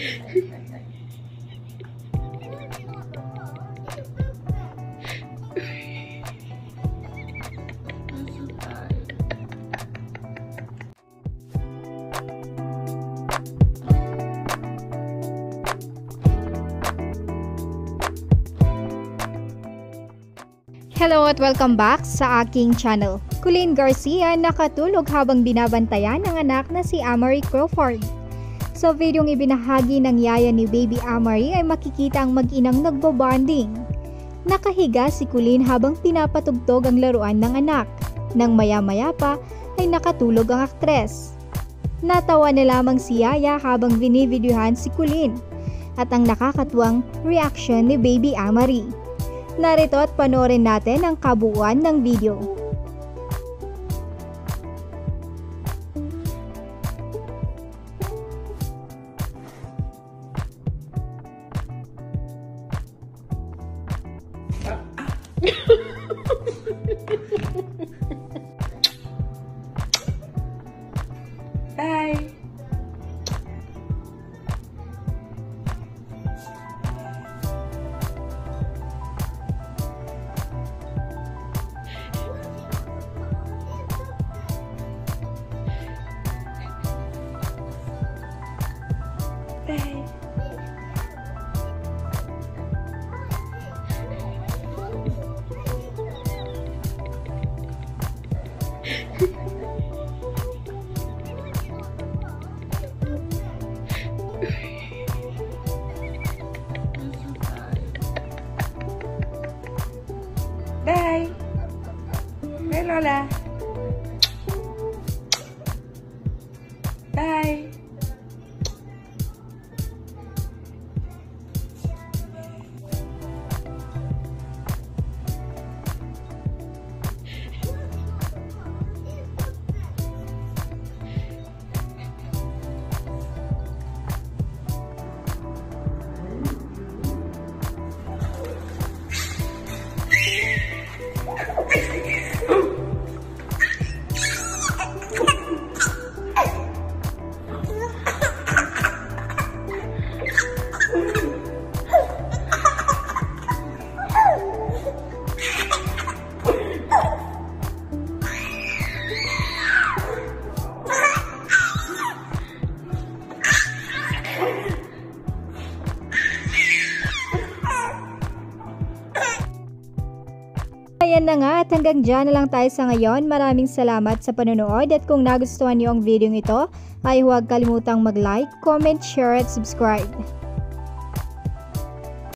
Hello at welcome back sa aking channel. Colleen Garcia nakatulog habang binabantayan ng anak na si Amory Crawford. Sa videong ibinahagi ng yaya ni baby Amory ay makikita ang mag-inang nagbobonding. Nakahiga si Colleen habang pinapatugtog ang laruan ng anak. Nang maya-maya pa ay nakatulog ang aktres. Natawa na lamang si Yaya habang binivideohan si Colleen at ang nakakatuwang reaction ni baby Amory. Narito at panoorin natin ang kabuuan ng video. Bye. Nó Ayan na nga at hanggang dyan na lang tayo sa ngayon. Maraming salamat sa panonood at kung nagustuhan niyo ang video ito ay huwag kalimutang mag-like, comment, share at subscribe.